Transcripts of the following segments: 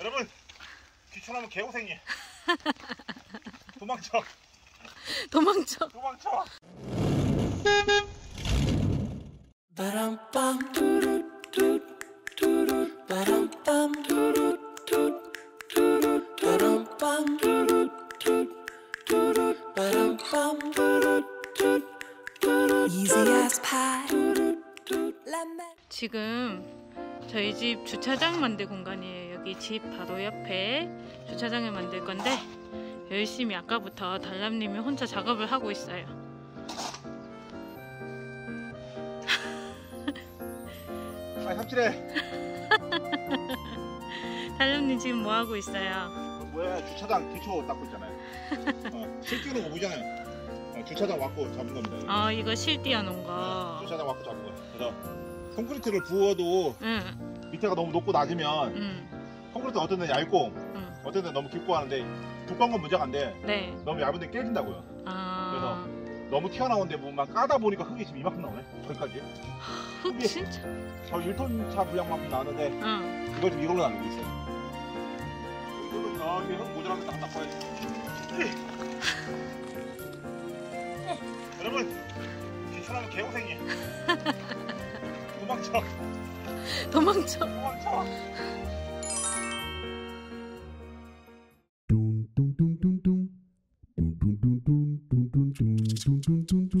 여러분 귀촌하면 개고생이 도망쳐 도망쳐. 도망쳐. 지금 저희 집 주차장 만들 공간이에요. 여기 집 바로 옆에 주차장을 만들 건데 열심히 아까부터 달람님이 혼자 작업을 하고 있어요. 아 삽질해 달람님 지금 뭐 하고 있어요? 어, 뭐야 주차장 기초 닦고 있잖아요. 어, 실 뛰는 거 보이잖아요. 어, 주차장 왔고 잡은 겁니다 어 이거 실 띄워놓은 어, 거. 주차장 왔고 잡은 거. 그래서 콘크리트를 부어도 응, 밑에가 너무 높고 낮으면 응, 콘크리트 어떤 데는 얇고 응. 어떤 데는 너무 깊고 하는데 두꺼운 건 문제가 안 돼 네. 너무 얇은 데 깨진다고요 아. 너무 튀어나오는데 뭐만 까다 보니까 흙이 지금 이만큼 나오네 저기까지 흙 진짜. 저 1톤 차 분량만큼 나왔는데 응. 이걸 좀 이걸로 나누고 있어요. 이걸로 저기 흙 모자라면 딱 닦아야지. 여러분, 귀찮으면 개고생이. 도망쳐, 도망쳐. 도망쳐. Dum dum dum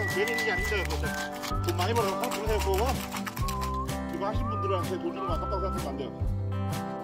괜히 있는 게 아닙니다. 그래서 돈 많이 벌어서 한 분에 보고 이거 하신 분들한테 돈 주는 거 아깝다고 생각하면 안 돼요.